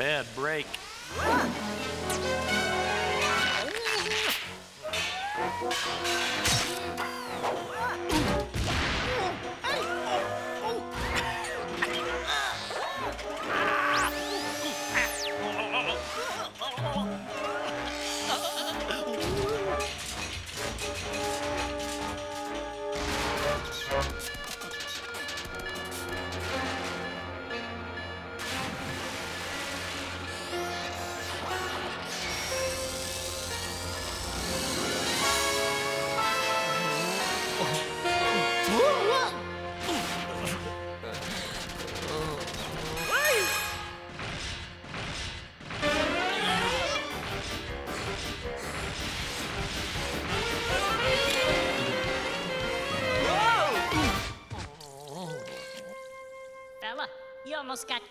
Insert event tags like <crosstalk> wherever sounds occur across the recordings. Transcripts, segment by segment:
Bad break.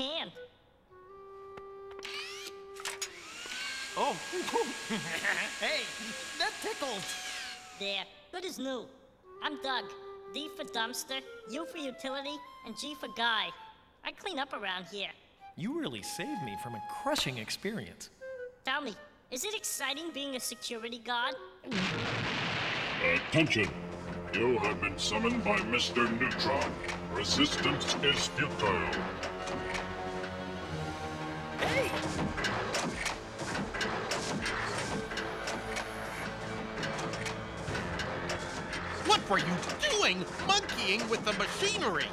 Almost got. Oh, <laughs> hey, that tickled. There, good as new. I'm Doug. D for dumpster, U for utility, and G for guy. I clean up around here. You really saved me from a crushing experience. Tell me, is it exciting being a security guard? Attention! You have been summoned by Mr. Neutron. Resistance is futile. Were you doing monkeying with the machinery?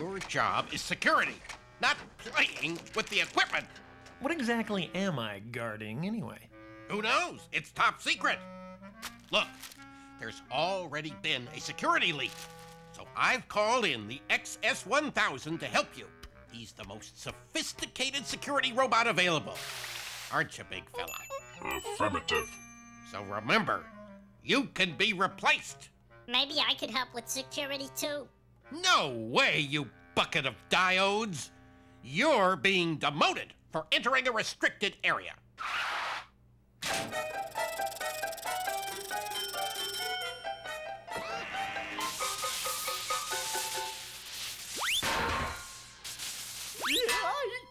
Your job is security, not playing with the equipment. What exactly am I guarding anyway? Who knows? It's top secret. Look, there's already been a security leak. So I've called in the XS1000 to help you. He's the most sophisticated security robot available. Aren't you, big fella? Affirmative. So remember, you can be replaced. Maybe I could help with security too. No way, you bucket of diodes. You're being demoted for entering a restricted area.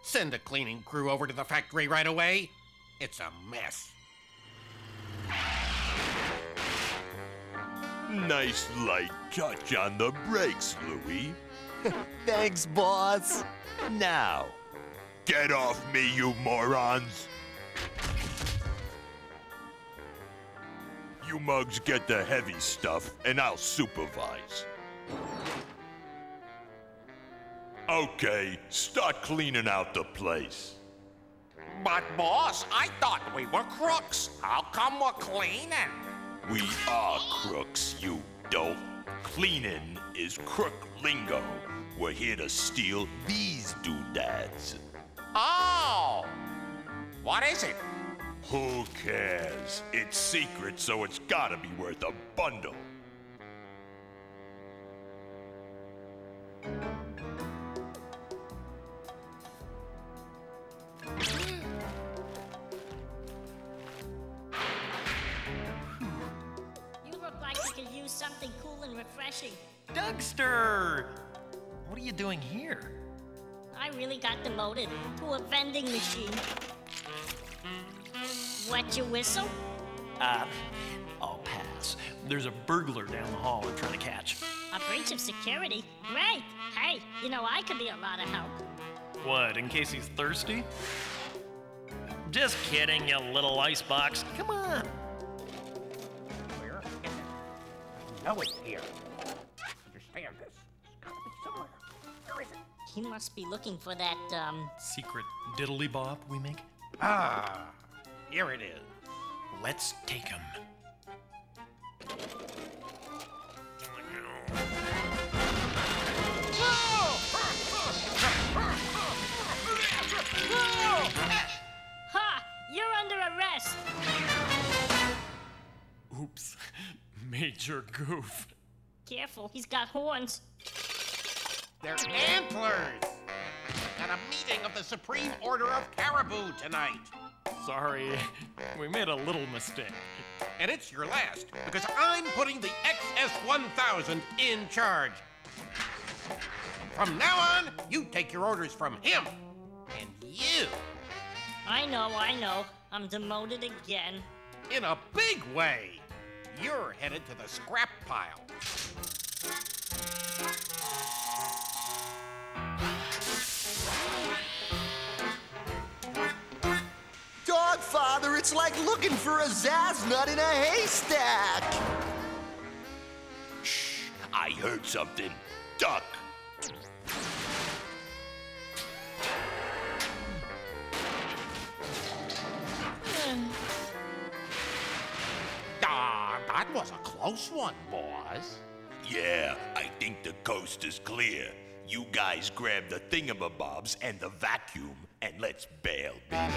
Send a cleaning crew over to the factory right away. It's a mess. Nice light touch on the brakes, Louie. <laughs> Thanks, boss. Now, Get off me, you morons! You mugs get the heavy stuff, and I'll supervise. Okay, start cleaning out the place. But, boss, I thought we were crooks. How come we're cleaning? We are crooks, you dope. Cleaning is crook lingo. We're here to steal these doodads. Oh! What is it? Who cares? It's secret, so it's gotta be worth a bundle. Something cool and refreshing. Dougster! What are you doing here? I really got demoted to a vending machine. Wet your whistle? Uh, I'll pass. There's a burglar down the hall I'm trying to catch. A breach of security? Great! Hey, you know I could be a lot of help. What, in case he's thirsty? Just kidding, you little icebox. Come on. Know it's here. Understand this. It's gotta be somewhere. Where is it? He must be looking for that, um, Secret diddly bob we make? Ah, here it is. Let's take him. ha! You're under arrest! Major goof. Careful, he's got horns. They're antlers. At a meeting of the Supreme Order of Caribou tonight. Sorry, we made a little mistake. And it's your last, because I'm putting the XS1000 in charge. From now on, you take your orders from him. And you, I know, I know. I'm demoted again. in a big way, you're headed to the scrap pile. Dogfather, it's like looking for a Zaznut in a haystack. Shh, I heard something. Duck. That was a close one, boys. Yeah, I think the coast is clear. You guys grab the thingamabobs and the vacuum, and let's bail, baby.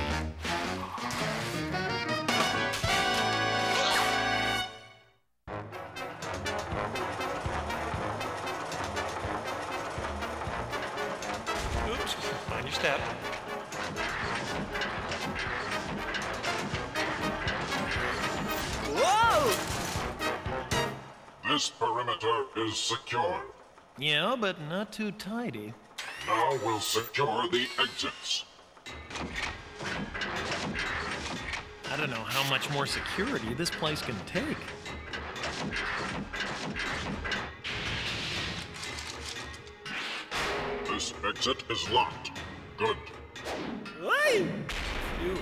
Oops, mind your step. This perimeter is secure. Yeah, but not too tidy. Now we'll secure the exits. I don't know how much more security this place can take. This exit is locked. Good. Hey! You.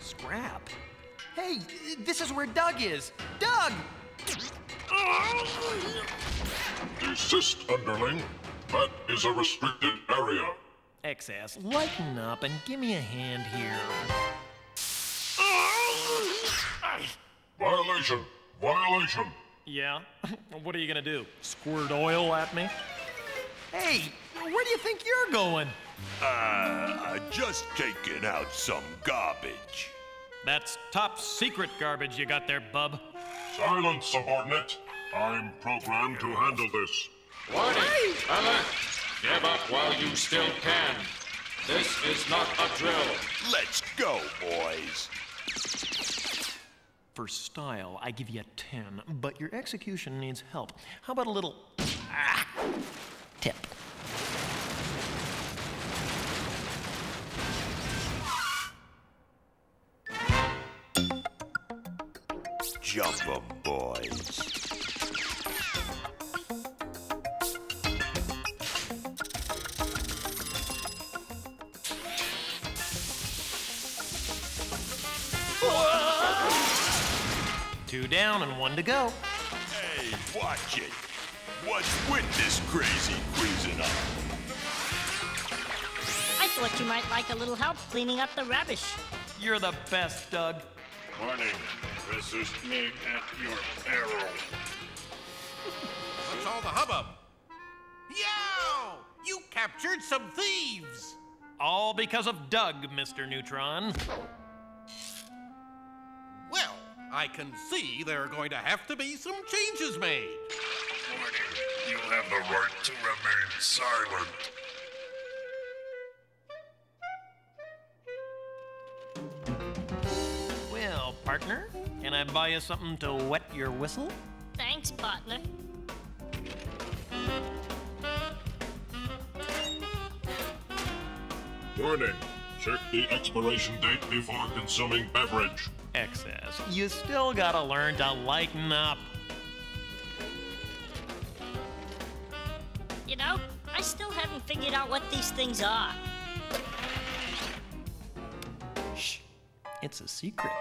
Scrap. Hey, this is where Doug is. Doug! Desist, underling. That is a restricted area. XS, lighten up and give me a hand here. Violation. Violation. Yeah? <laughs> what are you gonna do? Squirt oil at me? Hey, where do you think you're going? Uh, just taking out some garbage. That's top secret garbage you got there, bub. Silence, subordinate. I'm programmed to handle this. Warning! Alert! Give up while you still can. This is not a drill. Let's go, boys. For style, I give you a 10, but your execution needs help. How about a little ah, tip? Jump 'em, boys. Two down and one to go. Hey, watch it. What's with this crazy cruising up? I thought you might like a little help cleaning up the rubbish. You're the best, Doug. Morning. This is me at your peril. What's all the hubbub? Yow! You captured some thieves! All because of Doug, Mr. Neutron. Well, I can see there are going to have to be some changes made. Warning. You have the right to remain silent. Well, partner, can I buy you something to wet your whistle? Thanks, partner. Warning. Check the expiration date before consuming beverage. XS. You still gotta learn to lighten up. You know, I still haven't figured out what these things are. Shh. It's a secret.